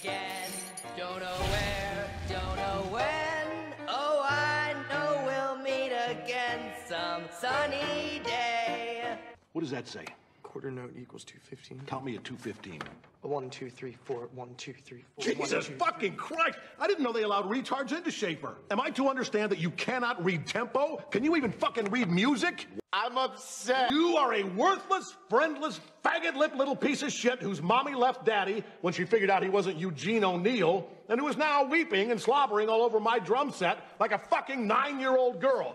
again. Don't know where, don't know when. Oh, I know we'll meet again some sunny day. What does that say? Quarter note equals 215. Count me at 215. A one, two, three, four, one, two, three, four. Jesus one, two, fucking Christ! I didn't know they allowed retards into Shaffer. Am I to understand that you cannot read tempo? Can you even fucking read music? I'm upset. You are a worthless, friendless, faggot lipped little piece of shit whose mommy left daddy when she figured out he wasn't Eugene O'Neill, and who is now weeping and slobbering all over my drum set like a fucking nine year old girl.